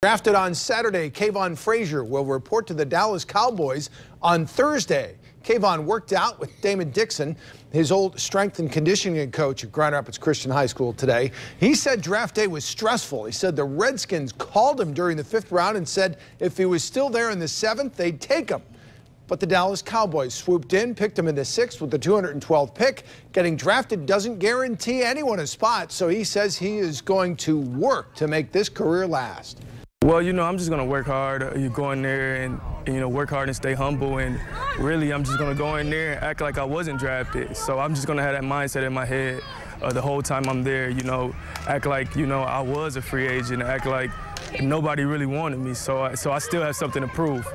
Drafted on Saturday, Kavon Frazier will report to the Dallas Cowboys on Thursday. Kavon worked out with Damon Dixon, his old strength and conditioning coach at Grand Rapids Christian High School today. He said draft day was stressful. He said the Redskins called him during the fifth round and said if he was still there in the seventh, they'd take him. But the Dallas Cowboys swooped in, picked him in the sixth with the 212th pick. Getting drafted doesn't guarantee anyone a spot, so he says he is going to work to make this career last. Well, you know, I'm just going to work hard. You go in there and, and, you know, work hard and stay humble. And really, I'm just going to go in there and act like I wasn't drafted. So I'm just going to have that mindset in my head uh, the whole time I'm there, you know, act like, you know, I was a free agent, act like nobody really wanted me. So I, so I still have something to prove.